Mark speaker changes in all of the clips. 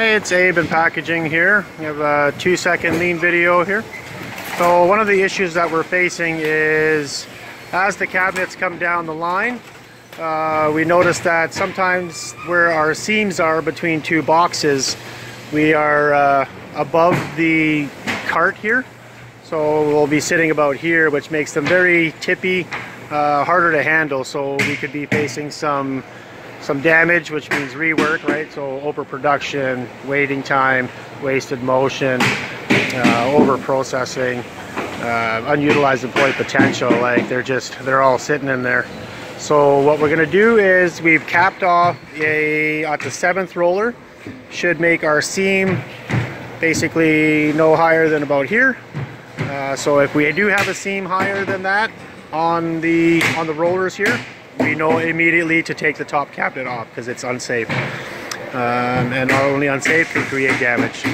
Speaker 1: Hey, it's Abe in packaging here. We have a two second lean video here. So one of the issues that we're facing is as the cabinets come down the line, uh, we notice that sometimes where our seams are between two boxes, we are uh, above the cart here. So we'll be sitting about here, which makes them very tippy, uh, harder to handle. So we could be facing some some damage, which means rework, right? So overproduction, waiting time, wasted motion, uh, over processing, uh, unutilized employee potential. Like they're just, they're all sitting in there. So what we're gonna do is we've capped off a, at the seventh roller, should make our seam basically no higher than about here. Uh, so if we do have a seam higher than that on the on the rollers here, we know immediately to take the top cabinet off because it's unsafe. Um, and not only unsafe, can create damage.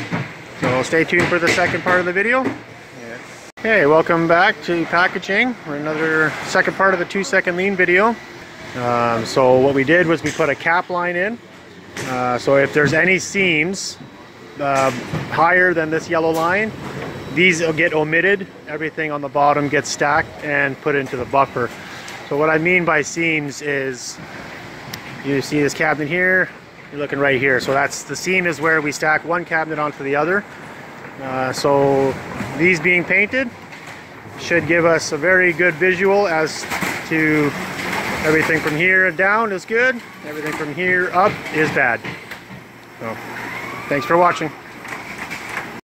Speaker 1: So stay tuned for the second part of the video. Yeah. Okay, welcome back to packaging for another second part of the two second lean video. Um, so what we did was we put a cap line in. Uh, so if there's any seams uh, higher than this yellow line, these will get omitted. Everything on the bottom gets stacked and put into the buffer. So what I mean by seams is you see this cabinet here, you're looking right here. So that's the seam is where we stack one cabinet onto the other. Uh, so these being painted should give us a very good visual as to everything from here down is good, everything from here up is bad. So thanks for watching.